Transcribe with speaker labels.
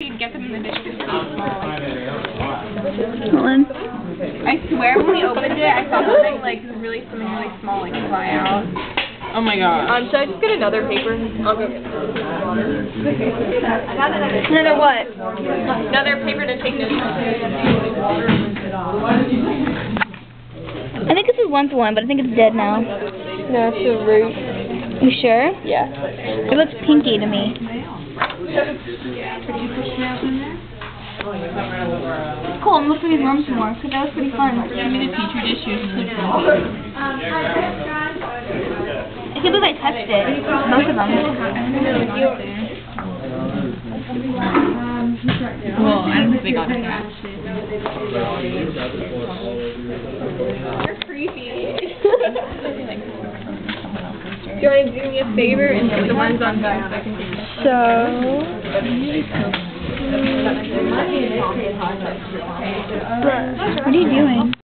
Speaker 1: you'd get them in the dish.
Speaker 2: Ellen.
Speaker 1: I swear when we opened it, I saw something like really something really small like fly out.
Speaker 3: Oh my god.
Speaker 4: Um, should I just get another paper? I'll go get
Speaker 2: Another what?
Speaker 4: another paper to take notes on.
Speaker 2: I think this was once one, but I think it's dead now.
Speaker 4: No, it's the root.
Speaker 2: You sure?
Speaker 4: Yeah.
Speaker 2: It looks pinky to me. Cool, I'm looking at these worms some more, because that was pretty fun.
Speaker 3: Give me the petri dish you
Speaker 2: I can't believe I touched it. Most of them.
Speaker 3: Um, well, I don't think they got that.
Speaker 4: Do you want to do me a favor and put the ones on back?
Speaker 2: So... What are you doing?